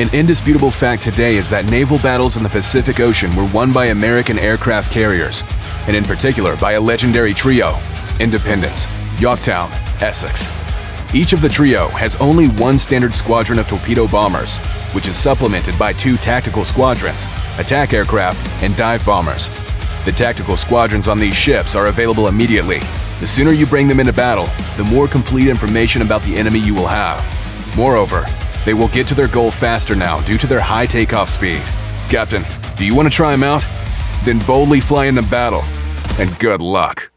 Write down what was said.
An indisputable fact today is that naval battles in the Pacific Ocean were won by American aircraft carriers, and in particular by a legendary trio, Independence, Yorktown, Essex. Each of the trio has only one standard squadron of torpedo bombers, which is supplemented by two tactical squadrons, attack aircraft, and dive bombers. The tactical squadrons on these ships are available immediately. The sooner you bring them into battle, the more complete information about the enemy you will have. Moreover, they will get to their goal faster now due to their high takeoff speed. Captain, do you want to try them out? Then boldly fly into battle, and good luck.